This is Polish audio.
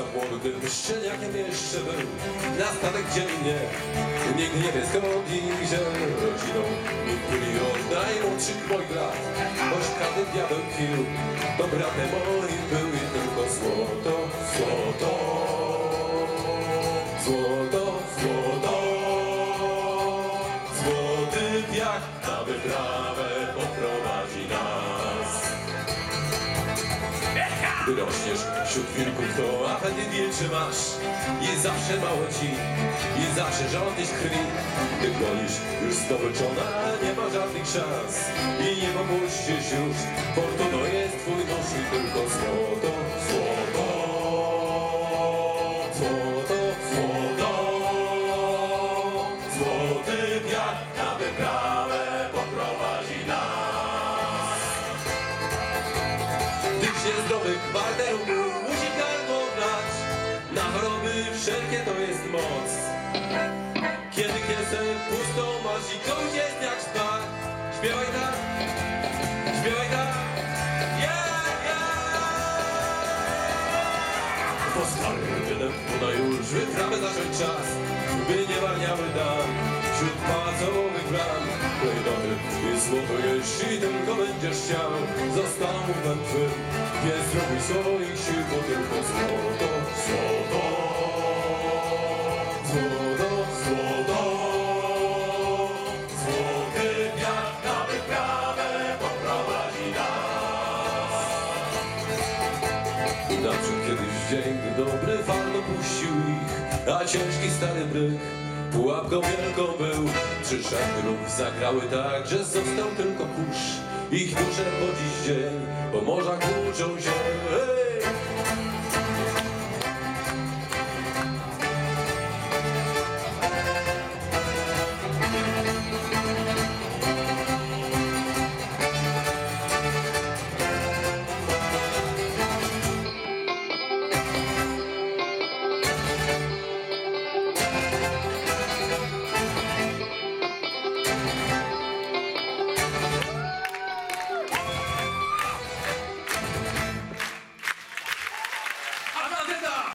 młodym szczeniakiem jeszcze był Na statek dziennie Nikt nie wie skąd i gdzie rodziną Byli od najmłodszych moich lat. Choć każdy diabeł pił To bratem moim był rośniesz wśród wilków, to apetyt wilczy masz I zawsze mało ci, i zawsze żądniesz krwi. Gdy gonisz już zdobyczona, nie ma żadnych szans. I nie popuścisz już, fortuną jest twój nóż i tylko złoto, złoto Złoto, złoto. Złoty piach na zdrowych barterów musi gardło brać Na choroby wszelkie to jest moc. Kiedy kiesę pustą masz i jest jak szpak Śpiewaj tak, śpiewaj tak. Yeah, yeah. Po skarbienem poda już wyprawę zacząć czas. By nie warniały dam wśród pałacowych bram. Klejnoty i złoto jeśli tylko będziesz chciał Więc zrobił swoich sił Bo tylko złoto, złoto Złoto, złoto Złoty wiatr na wyprawę poprowadzi nas Naprzód kiedyś dzień, dobry fal dopuścił ich, a ciężki stary bryk pułapką wielką był. Trzy szafy lub zagrały tak, że został tylko kurz ich duszę po dziś dzień, po morzach kłóczą się. Hey!